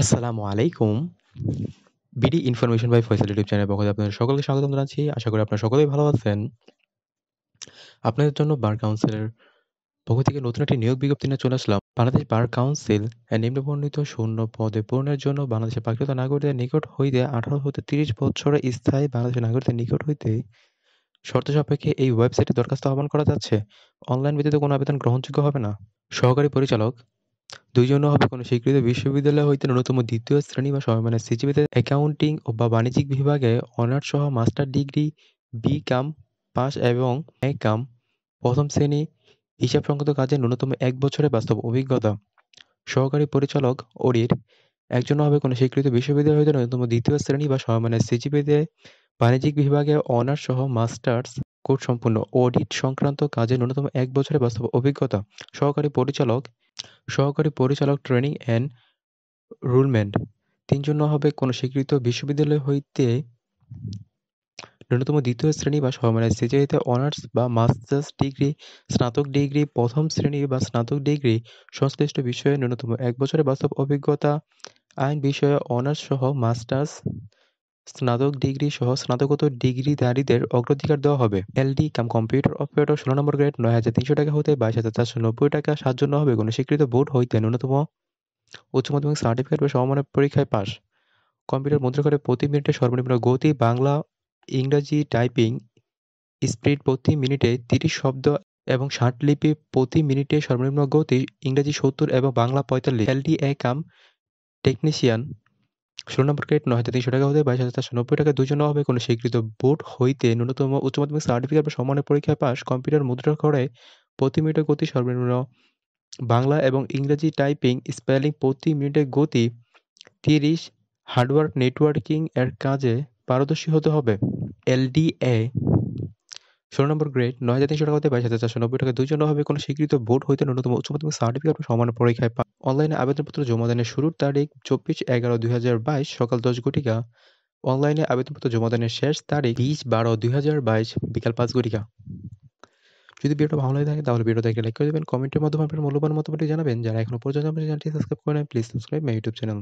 আসসালামু আলাইকুম। BD information by Faisal YouTube চ্যানেলের পক্ষ আপনাদের সকলকে স্বাগতম জানাচ্ছি। আশা করি আপনারা সকলেই ভালো আছেন। আপনাদের জন্য বার কাউন্সিলের পক্ষ থেকে নতুন একটি নিয়োগ বিজ্ঞপ্তি নিয়ে চলে আসলাম। বাংলাদেশ বার কাউন্সিল এর নিম্নে বর্ণিত শূন্য পদে পূরণের জন্য বাংলাদেশের পাকিস্তান নাগরিকদের নিকট হইতে 18 হতে 30 বছরের স্থায়ী বাংলাদেশের নাগরিকদের নিকট হইতে শর্ত সাপেক্ষে এই ওয়েবসাইটে দরখাস্ত আহ্বান করা যাচ্ছে। অনলাইন ব্যতীত কোনো আবেদন গ্রহণযোগ্য হবে না। সহকারী পরিচালক দুইজন্য হবে কোনো স্বীকৃত বিশ্ববিদ্যালয় হইতে ন্যূনতম দ্বিতীয় শ্রেণি বা সমমানের সিজিপিতে অ্যাকাউন্টিং বা বাণিজ্যিক বিভাগে অনার্স সহ master degree, B com pass এবং এ কাম প্রথম শ্রেণি হিসাব সংক্রান্ত কাজে ন্যূনতম এক বছরের বাস্তব অভিজ্ঞতা। সহকারী পরিচালক ওরির একজন হবে কোনো স্বীকৃত বিশ্ববিদ্যালয় হইতে ন্যূনতম দ্বিতীয় শ্রেণি বা সমমানের সিজিপিতে বাণিজ্যিক বিভাগে অনার্স সহ মাস্টার্স কোর্স সম্পূর্ণ। অডিট সংক্রান্ত কাজে ন্যূনতম এক বছরের বাস্তব অভিজ্ঞতা। সহকারী পরিচালক সহকারী পরিচালক ট্রেনিং অ্যান্ড রুলমেন্ট। তিনজন হবে কোনো স্বীকৃত বিশ্ববিদ্যালয় হইতে ন্যূনতম দ্বিতীয় শ্রেণি বা সমমানের সিজিআইতে অনার্স বা মাস্টার্স ডিগ্রি, স্নাতক ডিগ্রি, প্রথম শ্রেণি বা স্নাতক ডিগ্রি, সংশ্লিষ্ট বিষয়ে ন্যূনতম এক বছরের বাস্তব অভিজ্ঞতা, আইন বিষয়ে অনার্স সহ মাস্টার্স স্নাতক ডিগ্রি সহ স্নাতকোত্তর ডিগ্রিধারীদের অগ্রাধিকার দেওয়া হবে। এলডি কাম কম্পিউটার অপারেটর ষোলো নম্বর গ্রেড নয় হাজার তিনশো টাকা হতে বাইশ হাজার চারশো নব্বই টাকা জন্য হবে। কোনো স্বীকৃত বোর্ড হইতে ন্যূনতম উচ্চ মাধ্যমিক সার্টিফিকেট বা সমমানের পরীক্ষায় পাস কম্পিউটার মুদ্রা করে প্রতি মিনিটে সর্বনিম্ন গতি, বাংলা, ইংরাজি টাইপিং স্পিড প্রতি মিনিটে তিরিশ শব্দ এবং ষাট লিপি প্রতি মিনিটে সর্বনিম্ন গতি, ইংরাজি সত্তর এবং বাংলা পঁয়তাল্লিশ। এলডি এ কাম টেকনিশিয়ান ষোলো নম্বর গ্রেড নয় হাজার তিনশো টাকা হতে বাইশ হাজার চারশো নব্বই টাকা দুজন হবে কোনো স্বীকৃত বোর্ড হইতে ন্যূনতম উচ্চ মাধ্যমিক সার্টিফিকেট বা সমানের পরীক্ষায় পাস কম্পিউটার মুদ্রা করে প্রতি মিনিটে গতি সর্বনিম্ন। বাংলা এবং ইংরেজি টাইপিং স্পেলিং প্রতি মিনিটে গতি তিরিশ। হার্ডওয়ার্ক নেটওয়ার্কিং এর কাজে পারদর্শী হতে হবে। এলডিএ ষোলো নম্বর গ্রেড নয় হাজার তিনশো টাকা হতে বাইশ হাজার চারশো নব্বই টাকা দুইজন হবে। কোনো স্বীকৃত বোর্ড হইতে ন্যূনতম উচ্চ মাধ্যমিক সার্টিফিকেট সমান পরীক্ষায় পা অনলাইনে আবেদনপত্র জমা দানের শুরুর তারিখ চব্বিশ এগারো দুই হাজার বাইশ সকাল দশ ঘটিকা। অনলাইনে আবেদনপত্র জমা দানের শেষ তারিখ বিশ বারো দুই হাজার বাইশ বিকাল পাঁচ ঘটিকা। যদি ভিডিওটা ভালো লাগে থাকে, তাহলে ভিডিওতে একটা লাইক করে দেবেন। কমেন্টের মাধ্যমে আপনার মূল্যবান মতামত জানাবেন। যারা এখনও পর্যন্ত আমাদের চ্যানেলটি সাবস্ক্রাইব করে নেন please subscribe my YouTube channel